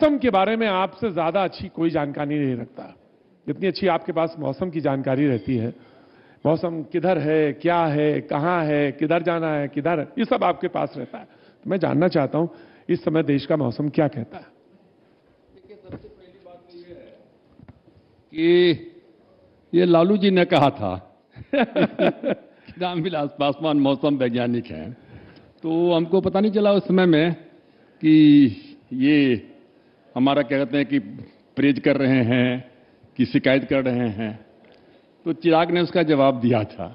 मौसम के बारे में आपसे ज़्यादा अच्छी कोई जानकारी नहीं रखता। जितनी अच्छी आपके पास मौसम की जानकारी रहती है। मौसम किधर है, क्या है, कहाँ है, किधर जाना है, किधर, ये सब आपके पास रहता है। तो मैं जानना चाहता हूँ, इस समय देश का मौसम क्या कहता है? देखिए, सबसे पहली बात ये है कि ये लालू जी ने कहा था रामविलास पासवान मौसम वैज्ञानिक हैं। तो हमको पता नहीं चला उस समय में कि ये हमारा क्या कहते हैं कि प्रेज कर रहे हैं, कि शिकायत कर रहे हैं। तो चिराग ने उसका जवाब दिया था।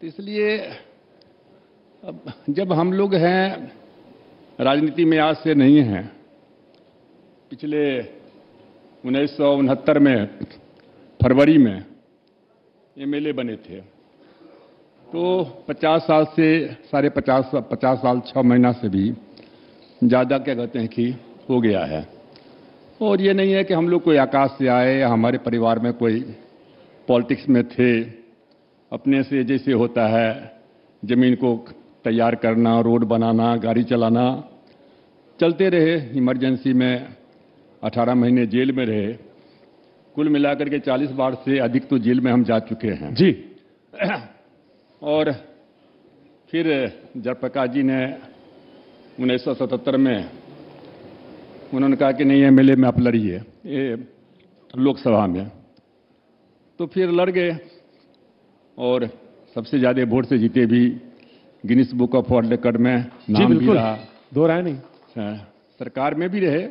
तो इसलिए अब जब हम लोग हैं, राजनीति में आज से नहीं हैं, पिछले उन्नीस सौ उनहत्तर में, फरवरी में एमएलए बने थे। तो 50 साल से, साढ़े पचास पचास साल छः महीना से भी ज़्यादा क्या कहते हैं कि हो गया है। और ये नहीं है कि हम लोग कोई आकाश से आए या हमारे परिवार में कोई पॉलिटिक्स में थे। अपने से जैसे होता है ज़मीन को तैयार करना रोड बनाना गाड़ी चलाना। चलते रहे इमरजेंसी में 18 महीने जेल में रहे। कुल मिलाकर के 40 बार से अधिक तो जेल में हम जा चुके हैं। जी। और फिर जयप्रकाश जी ने 1977 में उन्होंने कहा कि नहीं एमएलए में आप लड़िए ये लोकसभा में। तो फिर लड़ गए और सबसे ज़्यादा वोट से जीते भी Guinness book of world record में नाम भी रहा। दो राय नहीं। हाँ, सरकार में भी रहे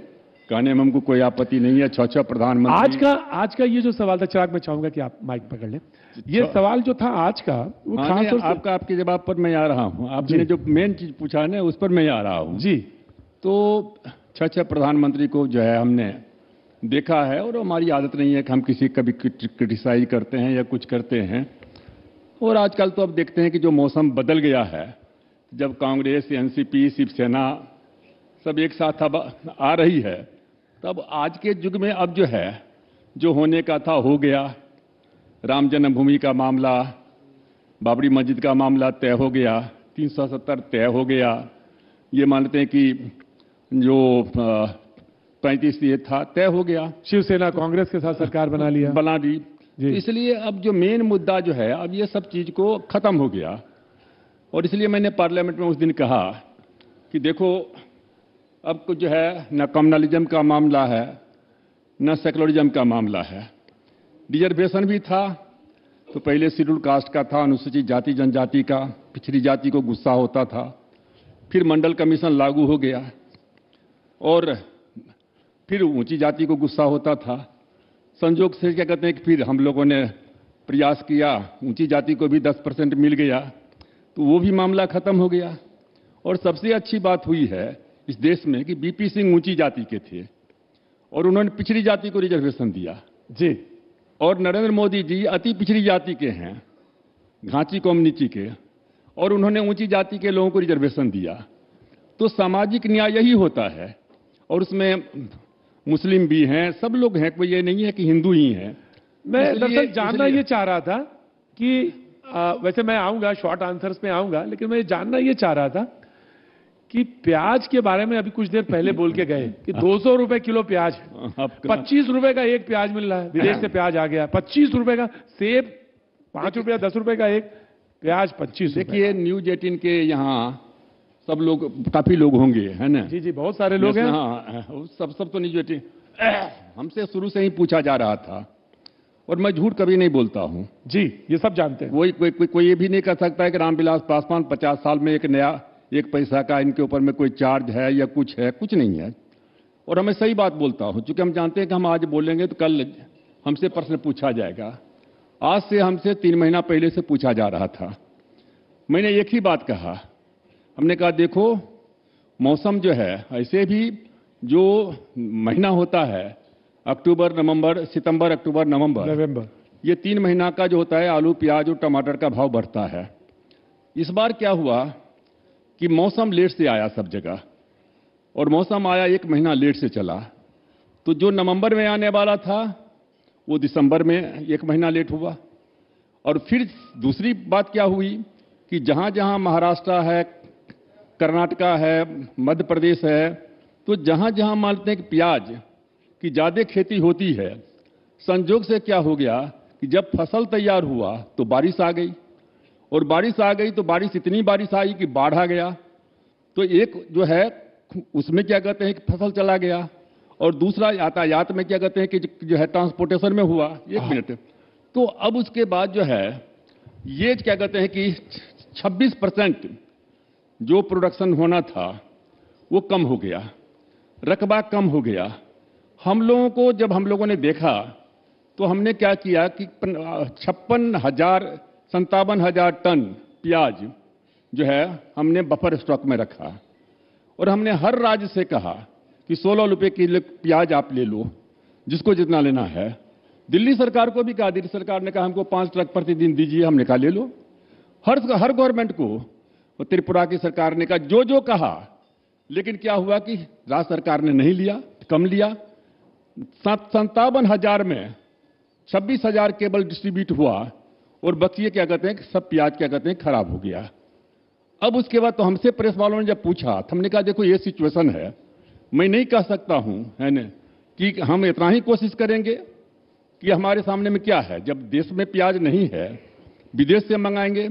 कहने में हमको कोई आपत्ति नहीं है छह छह प्रधानमंत्री। आज का आज का ये जो सवाल था चिराग मैं चाहूँगा कि आप माइक पकड़ लें। ये सवाल जो था आज का वो हाँ, खास आपका आपके जवाब पर मैं आ रहा हूँ। आपने जो मेन चीज़ पूछा है ना उस पर मैं आ रहा हूँ। जी। तो छह छह प्रधानमंत्री को जो है हमने देखा है और हमारी आदत नहीं है कि हम किसी कभी क्रिटिसाइज करते हैं या कुछ करते हैं। और आजकल तो अब देखते हैं कि जो मौसम बदल गया है, जब कांग्रेस, एनसीपी, शिवसेना सब एक साथ अब आ रही है, तब आज के युग में अब जो है, जो होने का था हो गया। राम जन्मभूमि का मामला, बाबरी मस्जिद का मामला तय हो गया 370 तय हो गया। ये मानते हैं कि जो पैंतीस ये था तय हो गया। शिवसेना कांग्रेस के साथ सरकार बना लिया। बना दी। इसलिए अब जो मेन मुद्दा जो है अब ये सब चीज़ को खत्म हो गया। और इसलिए मैंने पार्लियामेंट में उस दिन कहा कि देखो अब कुछ जो है न कम्युनलिज्म का मामला है न सेकुलरिज्म का मामला है। रिजर्वेशन भी था तो पहले शेड्यूल कास्ट का था अनुसूचित जाति जनजाति का पिछड़ी जाति को गुस्सा होता था। फिर मंडल कमीशन लागू हो गया। और फिर ऊँची जाति को गुस्सा होता था। संजोग से क्या कहते हैं कि फिर हम लोगों ने प्रयास किया ऊँची जाति को भी 10 परसेंट मिल गया तो वो भी मामला खत्म हो गया। और सबसे अच्छी बात हुई है इस देश में कि बीपी सिंह ऊँची जाति के थे और उन्होंने पिछड़ी जाति को रिजर्वेशन दिया। जी। और नरेंद्र मोदी जी अति पिछड़ी जाति के हैं घांची कम्युनिटी के और उन्होंने ऊँची जाति के लोगों को रिजर्वेशन दिया। तो सामाजिक न्याय यही होता है और उसमें मुस्लिम भी हैं सब लोग हैं कोई ये नहीं है कि हिंदू ही हैं। मैं दरअसल जानना ये चाह रहा था कि आ, वैसे मैं आऊँगा शॉर्ट आंसर्स में आऊँगा लेकिन मैं जानना ये चाह रहा था कि प्याज के बारे में अभी कुछ देर पहले बोल के गए कि 200 रुपए किलो प्याज पच्चीस रुपए का एक प्याज मिल रहा है विदेश से प्याज आ गया पच्चीस रुपए का सेब पाँच रुपया दस रुपए का एक प्याज पच्चीस देखिए न्यूज़ एटीन के यहाँ सब लोग काफ़ी लोग होंगे है ना? जी जी बहुत सारे लोग हैं। हाँ सब सब तो न्यूज़ एटीन हमसे शुरू से ही पूछा जा रहा था और मैं झूठ कभी नहीं बोलता हूँ। जी ये सब जानते हैं। कोई कोई कोई कोई ये भी नहीं कह सकता है कि रामविलास पासवान पचास साल में एक नया एक पैसा का इनके ऊपर में कोई चार्ज है या कुछ है कुछ नहीं है। और हमें सही बात बोलता हूँ क्योंकि हम जानते हैं कि हम आज बोलेंगे तो कल हमसे प्रश्न पूछा जाएगा। आज से हमसे तीन महीना पहले से पूछा जा रहा था। मैंने एक ही बात कहा हमने कहा देखो मौसम जो है ऐसे भी जो महीना होता है अक्टूबर नवंबर सितंबर अक्टूबर नवंबर नवंबर। ये तीन महीना का जो होता है आलू प्याज और टमाटर का भाव बढ़ता है। इस बार क्या हुआ कि मौसम लेट से आया सब जगह और मौसम आया एक महीना लेट से चला। तो जो नवंबर में आने वाला था वो दिसंबर में एक महीना लेट हुआ। और फिर दूसरी बात क्या हुई कि जहाँ जहाँ महाराष्ट्र है कर्नाटका है मध्य प्रदेश है तो जहाँ जहाँ मानते हैं कि प्याज की ज़्यादा खेती होती है संजोग से क्या हो गया कि जब फ़सल तैयार हुआ तो बारिश आ गई। और बारिश आ गई तो बारिश इतनी बारिश आई कि बाढ़ आ गया। तो एक जो है उसमें क्या कहते हैं कि फ़सल चला गया। और दूसरा यातायात में क्या कहते हैं कि जो है ट्रांसपोर्टेशन में हुआ। एक मिनट। तो अब उसके बाद जो है ये क्या कहते हैं कि 26 परसेंट जो प्रोडक्शन होना था, वो कम हो गया, रकबा कम हो गया। हम लोगों को जब हम लोगों ने देखा तो हमने क्या किया कि छप्पन हज़ार संतावन हज़ार टन प्याज जो है, हमने बफर स्टॉक में रखा। और हमने हर राज्य से कहा कि 16 रुपए की प्याज आप ले लो, जिसको जितना लेना है। दिल्ली सरकार को भी कहा, दिल्ली सरकार ने कहा, हमको पाँच ट्रक प्रतिदिन दीजिए हमने कहा ले लो। हर हर गवर्नमेंट को त्रिपुरा की सरकार ने कहा जो जो कहा, लेकिन क्या हुआ कि राज्य सरकार ने नहीं लिया, कम लिया? संतावन हज़ार में छब्बीस हज़ार केबल डिस्ट्रीब्यूट हुआ, और बकिए क्या कहते हैं सब प्याज क्या कहते हैं खराब हो गया। अब उसके बाद तो हमसे प्रेस वालों ने जब पूछा तो हमने कहा, देखो, ये सिचुएशन है, मैं नहीं कह सकता हूँ, है ना, कि हम इतना ही कोशिश करेंगे कि हमारे सामने में क्या है? जब देश में प्याज नहीं है, विदेश से मंगाएँगे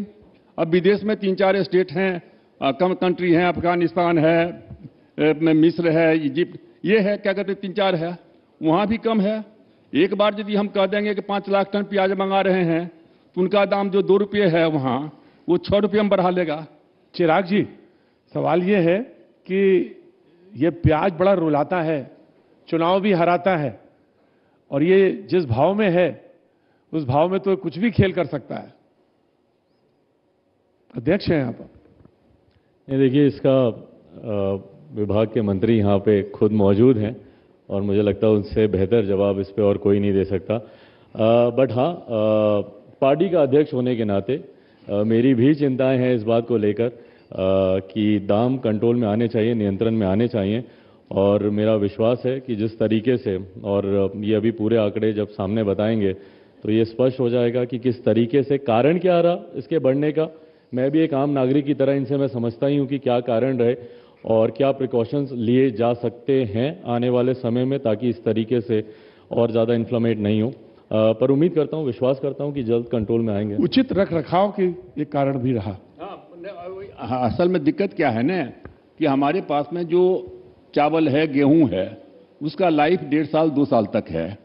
अब विदेश में तीन चार स्टेट हैं कम कंट्री हैं, अफ़गानिस्तान है मिस्र है, इजिप्ट, ये है, क्या कहते हैं, तीन चार है। वहाँ भी कम है। एक बार यदि हम कह देंगे कि पाँच लाख टन प्याज मंगा रहे हैं तो उनका दाम जो दो रुपये है वहाँ, वो छः रुपये में बढ़ा लेगा। चिराग जी, सवाल ये है कि ये प्याज बड़ा रुलाता है, चुनाव भी हराता है, और ये जिस भाव में है, उस भाव में तो कुछ भी खेल कर सकता है। अध्यक्ष हैं आप। ये देखिए इसका विभाग के मंत्री यहाँ पे खुद मौजूद हैं और मुझे लगता है उनसे बेहतर जवाब इस पे और कोई नहीं दे सकता। बट हाँ पार्टी का अध्यक्ष होने के नाते आ, मेरी भी चिंताएँ हैं इस बात को लेकर कि दाम कंट्रोल में आने चाहिए नियंत्रण में आने चाहिए और मेरा विश्वास है कि जिस तरीके से और ये अभी पूरे आंकड़े जब सामने बताएँगे तो ये स्पष्ट हो जाएगा कि किस तरीके से कारण क्या रहा इसके बढ़ने का मैं भी एक आम नागरिक की तरह इनसे मैं समझता ही हूँ कि क्या कारण रहे और क्या प्रिकॉशंस लिए जा सकते हैं आने वाले समय में ताकि इस तरीके से और ज़्यादा इन्फ्लेमेट नहीं हो। पर उम्मीद करता हूँ विश्वास करता हूँ कि जल्द कंट्रोल में आएँगे। उचित रख रखाव के एक कारण भी रहा। हाँ, असल में दिक्कत क्या है ना कि हमारे पास में जो चावल है गेहूँ है उसका लाइफ डेढ़ साल दो साल तक है।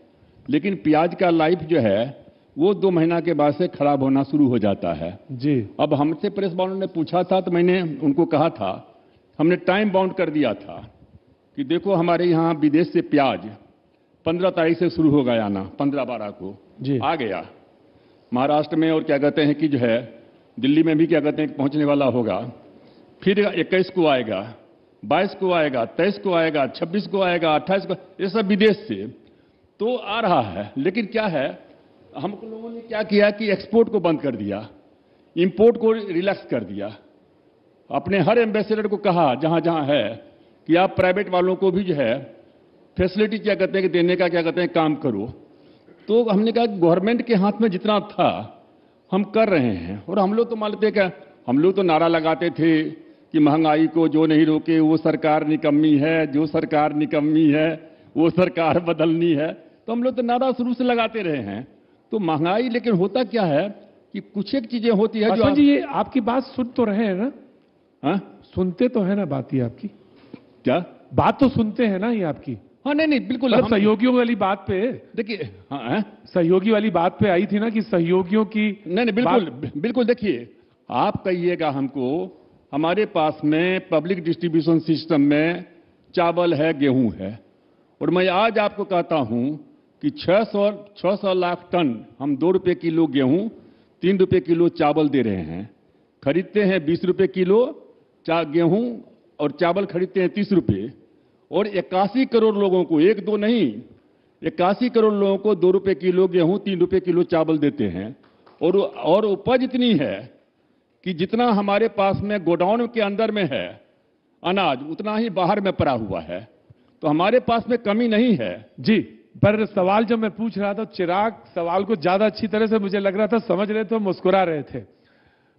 लेकिन प्याज का लाइफ जो है वो दो महीना के बाद से खराब होना शुरू हो जाता है। जी। अब हमसे प्रेस बाउंड ने पूछा था तो मैंने उनको कहा था हमने टाइम बाउंड कर दिया था कि देखो हमारे यहाँ विदेश से प्याज पंद्रह तारीख से शुरू हो गया आना पंद्रह बारह को। जी। आ गया। महाराष्ट्र में और क्या कहते हैं कि जो है दिल्ली में भी क्या कहते हैं पहुँचने वाला होगा। फिर इक्कीस को आएगा बाईस को आएगा तेईस को आएगा छब्बीस को आएगा अट्ठाईस को ये सब विदेश से। तो आ रहा है लेकिन क्या है हम लोगों ने क्या किया कि एक्सपोर्ट को बंद कर दिया इंपोर्ट को रिलैक्स कर दिया। अपने हर एम्बेसडर को कहा, जहाँ जहाँ है, कि आप प्राइवेट वालों को भी जो है फैसिलिटी क्या कहते हैं कि देने का क्या कहते हैं, काम करो। तो हमने कहा गवर्नमेंट के हाथ में जितना था, हम कर रहे हैं। और हम लोग तो मान लेते क्या, हम लोग तो नारा लगाते थे कि महँगाई को जो नहीं रोके, वो सरकार निकम्मी है, जो सरकार निकम्मी है, वो सरकार बदलनी है। तो हम लोग तो नारा शुरू से लगाते रहे हैं। तो महँगाई लेकिन होता क्या है कि कुछ एक चीज़ें होती है जो आप... जी ये आपकी बात सुन तो रहे हैं ना? हा? सुनते तो है ना बात ये आपकी? क्या? बात तो सुनते हैं ना ये आपकी। हाँ नहीं नहीं बिल्कुल हम... सहयोगियों वाली बात पे देखिए हाँ सहयोगी वाली बात पे आई थी ना कि सहयोगियों की नहीं नहीं बिल्कुल बिल्कुल देखिए आप कहिएगा हमको हमारे पास में पब्लिक डिस्ट्रीब्यूशन सिस्टम में चावल है गेहूँ है। और मैं आज आपको कहता हूँ कि 600 600 लाख टन हम दो रुपए किलो गेहूँ, तीन रुपए किलो चावल दे रहे हैं। खरीदते हैं बीस रुपए किलो चा, गेहूँ और चावल खरीदते हैं तीस रुपए। और इक्यासी करोड़ लोगों को, एक दो नहीं, इक्यासी करोड़ लोगों को दो रुपए किलो गेहूँ, तीन रुपए किलो चावल देते हैं। और और उपज इतनी है कि जितना हमारे पास में गोडाउन के अंदर में है, अनाज, उतना ही बाहर में पड़ा हुआ है। तो हमारे पास में कमी नहीं है। जी। पर सवाल जब मैं पूछ रहा था, चिराग सवाल को ज़्यादा अच्छी तरह से मुझे लग रहा था, समझ रहे थे मुस्कुरा रहे थे।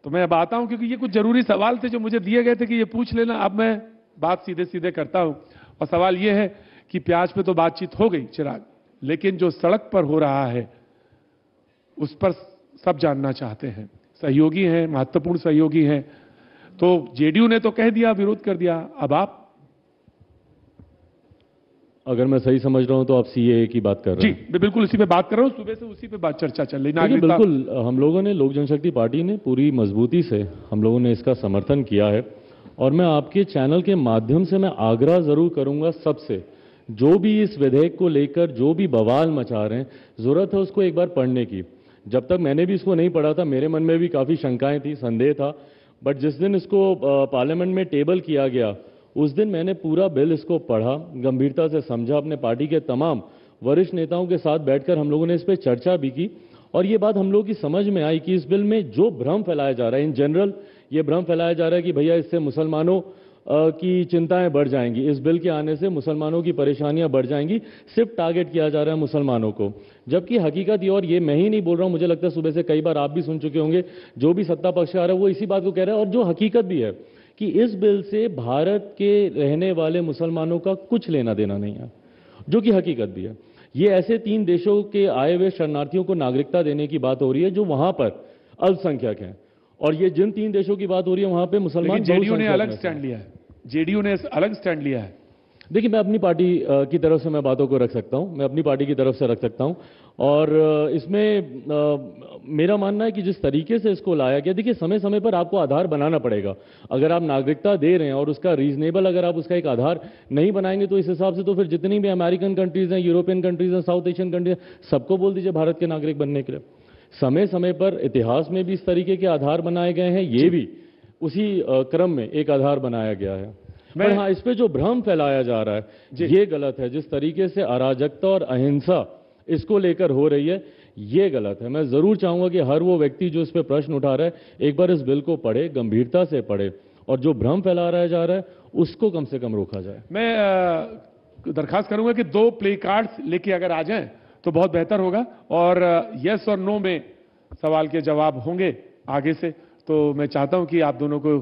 तो मैं अब आता हूँ, क्योंकि ये कुछ ज़रूरी सवाल थे जो मुझे दिए गए थे कि ये पूछ लेना। अब मैं बात सीधे सीधे करता हूँ। और सवाल यह है कि प्याज पे तो बातचीत हो गई, चिराग, लेकिन जो सड़क पर हो रहा है, उस पर सब जानना चाहते हैं। सहयोगी हैं, महत्वपूर्ण सहयोगी हैं। तो जेडीयू ने तो कह दिया, विरोध कर दिया। अब आप अगर मैं सही समझ रहा हूँ तो आप सीए की बात कर रहे जी हैं। मैं बिल्कुल उसी पे बात कर रहा हूँ सुबह से उसी पे बात चर्चा चल रही नागरिकता बिल्कुल हम लोगों ने लोक जनशक्ति पार्टी ने पूरी मजबूती से हम लोगों ने इसका समर्थन किया है। और मैं आपके चैनल के माध्यम से मैं आग्रह ज़रूर करूँगा सबसे जो भी इस विधेयक को लेकर जो भी बवाल मचा रहे हैं ज़रूरत है उसको एक बार पढ़ने की। जब तक मैंने भी इसको नहीं पढ़ा था मेरे मन में भी काफ़ी शंकाएँ थी संदेह था। बट जिस दिन इसको पार्लियामेंट में टेबल किया गया उस दिन मैंने पूरा बिल इसको पढ़ा, गंभीरता से समझा, अपने पार्टी के तमाम वरिष्ठ नेताओं के साथ बैठकर हम लोगों ने इस पर चर्चा भी की और ये बात हम लोगों की समझ में आई कि इस बिल में जो भ्रम फैलाया जा रहा है, इन जनरल ये भ्रम फैलाया जा रहा है कि भैया इससे मुसलमानों की चिंताएँ बढ़ जाएँगी, इस बिल के आने से मुसलमानों की परेशानियाँ बढ़ जाएँगी, सिर्फ़ टारगेट किया जा रहा है मुसलमानों को। जबकि हकीकत ये और ये मैं ही नहीं बोल रहा हूँ, मुझे लगता है सुबह से कई बार आप भी सुन चुके होंगे, जो भी सत्ता पक्ष आ रहा है वो इसी बात को कह रहा है और जो हकीकत भी है कि इस बिल से भारत के रहने वाले मुसलमानों का कुछ लेना देना नहीं है जो कि हकीकत भी है। ये ऐसे तीन देशों के आए हुए शरणार्थियों को नागरिकता देने की बात हो रही है जो वहाँ पर अल्पसंख्यक हैं। और ये जिन तीन देशों की बात हो रही है वहाँ पे मुसलमान जेडीयू ने अलग स्टैंड लिया है। जेडीयू ने अलग स्टैंड लिया है। देखिए, मैं अपनी पार्टी की तरफ़ से मैं बातों को रख सकता हूँ, मैं अपनी पार्टी की तरफ़ से रख सकता हूँ। और इसमें मेरा मानना है कि जिस तरीके से इसको लाया गया, देखिए समय समय पर आपको आधार बनाना पड़ेगा। अगर आप नागरिकता दे रहे हैं और उसका रीजनेबल अगर आप उसका एक आधार नहीं बनाएँगे तो इस हिसाब से तो फिर जितनी भी अमेरिकन कंट्रीज़ हैं यूरोपियन कंट्रीज़ हैं साउथ एशियन कंट्रीज़ हैं, सबको बोल दीजिए भारत के नागरिक बनने के लिए। समय समय पर इतिहास में भी इस तरीके के आधार बनाए गए हैं, ये भी उसी क्रम में एक आधार बनाया गया है। मैं- पर हाँ इस पे जो भ्रम फैलाया जा रहा है ये गलत है। जिस तरीके से अराजकता और अहिंसा इसको लेकर हो रही है ये गलत है। मैं ज़रूर चाहूँगा कि हर वो व्यक्ति जो इस पे प्रश्न उठा रहा है एक बार इस बिल को पढ़े गंभीरता से पढ़े और जो भ्रम फैला रहा जा रहा है उसको कम से कम रोका जाए। मैं दरखास्त करूँगा कि दो प्ले कार्ड्स लेके अगर आ जाएँ तो बहुत बेहतर होगा। और यस और नो में सवाल के जवाब होंगे आगे से तो मैं चाहता हूँ कि आप दोनों को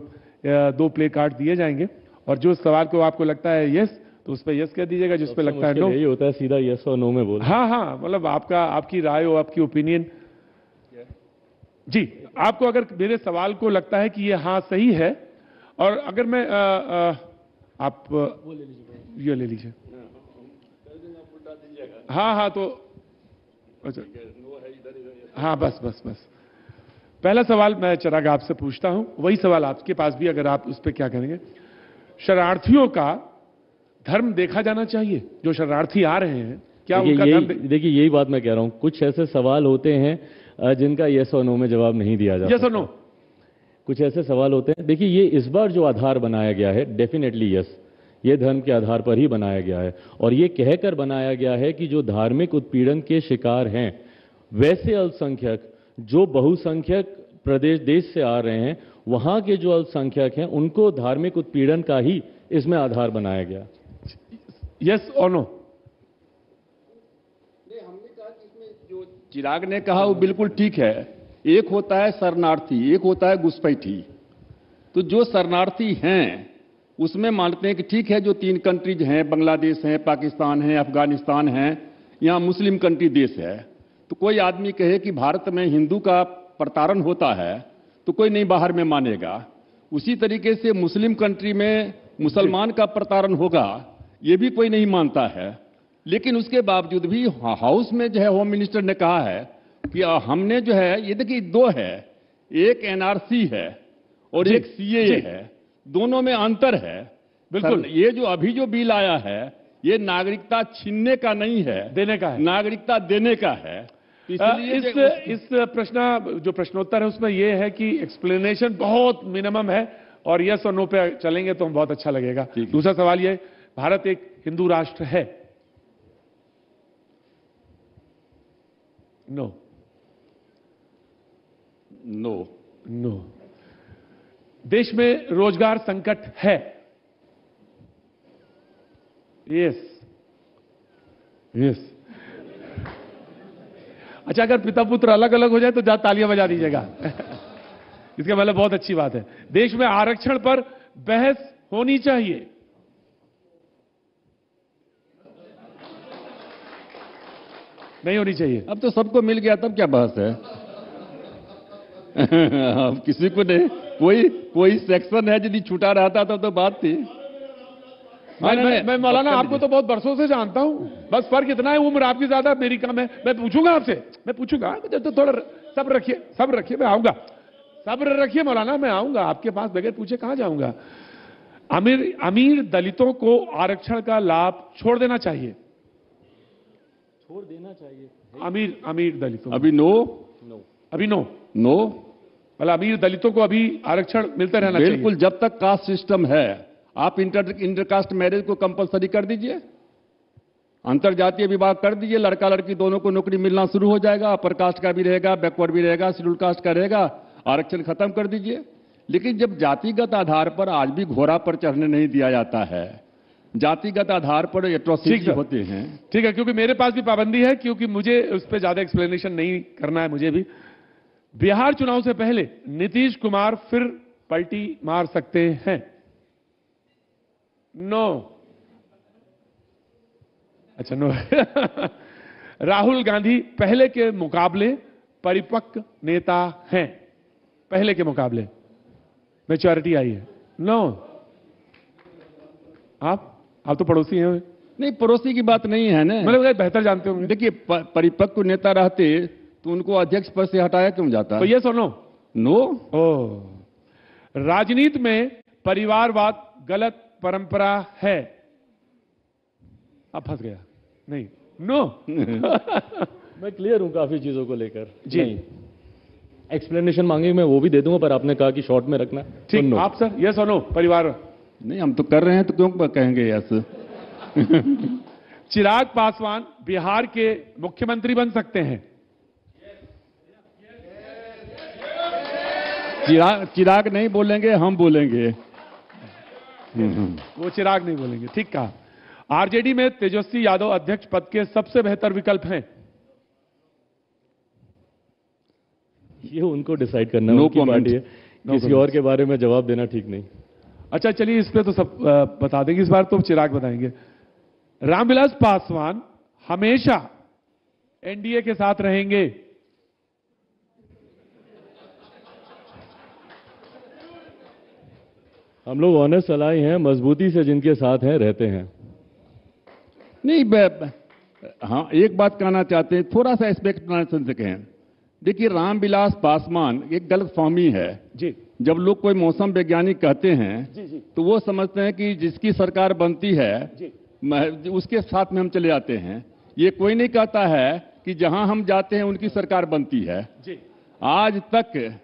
दो प्ले कार्ड दिए जाएँगे। और जो सवाल को आपको लगता है यस तो उस पर यस कह दीजिएगा जिस पे लगता है नो यही होता है सीधा यस और नो में बोल हाँ हाँ मतलब आपका आपकी राय हो आपकी ओपिनियन जी आपको अगर मेरे सवाल को लगता है कि ये हाँ सही है और अगर मैं अ, अ, आप ये ले लीजिए। हाँ हाँ तो अच्छा। हाँ बस बस बस। पहला सवाल मैं चिराग आपसे पूछता हूँ। वही सवाल आपके पास भी अगर आप उस पर क्या करेंगे? शरणार्थियों का धर्म देखा जाना चाहिए। जो शरणार्थी आ रहे हैं क्या उनका यही धर्म देखिए यही बात मैं कह रहा हूँ। कुछ ऐसे सवाल होते हैं जिनका यस और नो में जवाब नहीं दिया जाता यस और नो कुछ ऐसे सवाल होते हैं। देखिए ये इस बार जो आधार बनाया गया है डेफिनेटली यस ये धर्म के आधार पर ही बनाया गया है। और ये कहकर बनाया गया है कि जो धार्मिक उत्पीड़न के शिकार हैं वैसे अल्पसंख्यक जो बहुसंख्यक प्रदेश देश से आ रहे हैं वहाँ के जो अल्पसंख्यक हैं उनको धार्मिक उत्पीड़न का ही इसमें आधार बनाया गया। यस और नो चिराग ने कहा वो बिल्कुल ठीक है। एक होता है शरणार्थी एक होता है घुसपैठी। तो जो शरणार्थी हैं उसमें मानते हैं कि ठीक है जो तीन कंट्रीज़ हैं बांग्लादेश है पाकिस्तान है अफ़गानिस्तान है यहाँ मुस्लिम कंट्री देश है। तो कोई आदमी कहे कि भारत में हिंदू का प्रताड़न होता है तो कोई नहीं बाहर में मानेगा। उसी तरीके से मुस्लिम कंट्री में मुसलमान का प्रताड़न होगा ये भी कोई नहीं मानता है। लेकिन उसके बावजूद भी हाउस में जो है होम मिनिस्टर ने कहा है कि हमने जो है ये देखिए दो है। एक एनआरसी है और एक सीए है। दोनों में अंतर है। बिल्कुल। ये जो अभी जो बिल आया है ये नागरिकता छीनने का नहीं है। देने का है। नागरिकता देने का है। इस जो- इस प्रश्न जो प्रश्नोत्तर है उसमें यह है कि एक्सप्लेनेशन बहुत मिनिमम है और यस और नो पे चलेंगे तो हम बहुत अच्छा लगेगा। दूसरा सवाल ये भारत एक हिंदू राष्ट्र है। नो नो नो देश में रोज़गार संकट है। यस यस अच्छा अगर पिता पुत्र अलग अलग हो जाए तो ज़्यादा तालियाँ बजा दीजिएगा। इसके मतलब बहुत अच्छी बात है। देश में आरक्षण पर बहस होनी चाहिए। नहीं होनी चाहिए। अब तो सबको मिल गया, तब क्या बहस है? अब किसी को नहीं, कोई कोई सेक्शन है यदि छुटा रहता था तो बात थी। मैं, मैं, मैं मौलाना आपको तो बहुत बरसों से जानता हूँ। बस फ़र्क इतना है उम्र आपकी ज़्यादा मेरी कम है। मैं पूछूँगा आपसे? मैं पूछूँगा? मुझे तो थोड़ा सब रखिए सब रखिए मैं आऊँगा। सब्र रखिए मौलाना मैं आऊँगा। आपके पास बगैर पूछे कहाँ जाऊँगा? अमीर अमीर दलितों को आरक्षण का लाभ छोड़ देना चाहिए। छोड़ देना चाहिए। अमीर अमीर दलितों अभी नो। नो। अभी नो। नो। मतलब अमीर दलितों को अभी आरक्षण मिलते रहना बिल्कुल जब तक कास्ट सिस्टम है आप इंटर इंटरकास्ट मैरिज को कंपलसरी कर दीजिए। अंतर जातीय विवाह कर दीजिए। लड़का लड़की दोनों को नौकरी मिलना शुरू हो जाएगा। अपर कास्ट का भी रहेगा बैकवर्ड भी रहेगा शेड्यूल कास्ट का रहेगा। आरक्षण खत्म कर दीजिए। लेकिन जब जातिगत आधार पर आज भी घोड़ा पर चढ़ने नहीं दिया जाता है जातिगत आधार पर एट्रोसिटी। होते हैं। ठीक है क्योंकि मेरे पास भी पाबंदी है क्योंकि मुझे उस पर ज़्यादा एक्सप्लेनेशन नहीं करना है मुझे भी। बिहार चुनाव से पहले नीतीश कुमार फिर पलटी मार सकते हैं। नो अच्छा नो राहुल गांधी पहले के मुकाबले परिपक्व नेता हैं। पहले के मुकाबले। मेच्योरिटी आई है। नो आप? आप तो पड़ोसी हैं। नहीं पड़ोसी की बात नहीं है ना। मतलब बेहतर जानते होंगे। देखिए परिपक्व नेता रहते तो उनको अध्यक्ष पद से हटाया क्यों जाता? तो ये सुनो नो ओ राजनीति में परिवारवाद गलत परंपरा है। अब फंस गया। नहीं। No no. मैं क्लियर हूँ काफ़ी चीज़ों को लेकर। जी। एक्सप्लेनेशन मांगे मैं वो भी दे दूँगा पर आपने कहा कि शॉर्ट में रखना ठीक। No। आप सर यस और नो परिवार? नहीं हम तो कर रहे हैं तो क्यों कहेंगे यस चिराग पासवान बिहार के मुख्यमंत्री बन सकते हैं। चिराग चिराग नहीं बोलेंगे हम बोलेंगे। वो चिराग नहीं बोलेंगे ठीक कहा। आरजेडी में तेजस्वी यादव अध्यक्ष पद के सबसे बेहतर विकल्प हैं। ये उनको डिसाइड करना No उनकी पार्टी है। No किसी और के बारे में जवाब देना ठीक नहीं। अच्छा चलिए इस पे तो सब बता देंगे। इस बार तो चिराग बताएँगे। रामविलास पासवान हमेशा एनडीए के साथ रहेंगे। हम लोग ऑनेस्ट सलाही हैं मजबूती से जिनके साथ हैं रहते हैं। नहीं हाँ एक बात कहना चाहते हैं थोड़ा सा एक्सपेक्टेशन से कहें देखिए रामविलास पासवान एक गलत फहमी है। जी। जब लोग कोई मौसम वैज्ञानिक कहते हैं जी जी। तो वो समझते हैं कि जिसकी सरकार बनती है जी। उसके साथ में हम चले जाते हैं। ये कोई नहीं कहता है कि जहाँ हम जाते हैं उनकी सरकार बनती है। जी। आज तक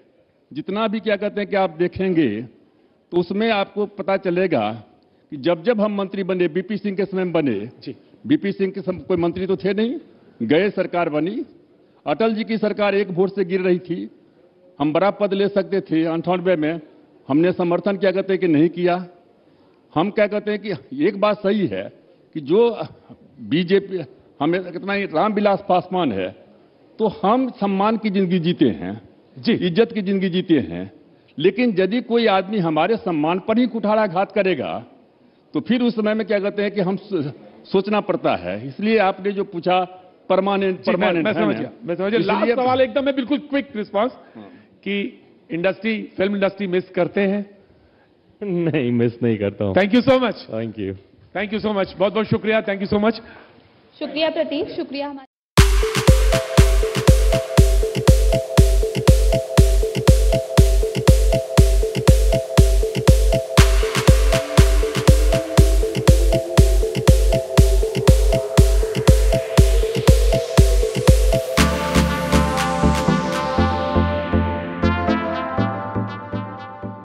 जितना भी क्या कहते हैं कि आप देखेंगे तो उसमें आपको पता चलेगा कि जब जब हम मंत्री बने बीपी सिंह के समय बने बीपी सिंह के समय कोई मंत्री तो थे नहीं गए सरकार बनी अटल जी की सरकार एक वोट से गिर रही थी हम बड़ा पद ले सकते थे अंठानवे में हमने समर्थन क्या कहते हैं कि नहीं किया। हम क्या कहते हैं कि एक बात सही है कि जो बीजेपी हमें कितना ही रामविलास पासवान है तो हम सम्मान की ज़िंदगी जीते हैं जी। इज़्ज़त की ज़िंदगी जीते हैं लेकिन यदि कोई आदमी हमारे सम्मान पर ही कुठाराघात करेगा तो फिर उस समय में क्या कहते हैं कि हम सोचना पड़ता है। इसलिए आपने जो पूछा परमानेंट मैं, परमानेंट मैं समझ गया मैं समझ लास्ट सवाल एकदम है बिल्कुल क्विक रिस्पांस कि इंडस्ट्री फ़िल्म इंडस्ट्री मिस करते हैं? नहीं मिस नहीं करता हूँ। Thank you so much thank you thank you so much बहुत बहुत शुक्रिया। थैंक यू सो मच शुक्रिया प्रतीक शुक्रिया हमारे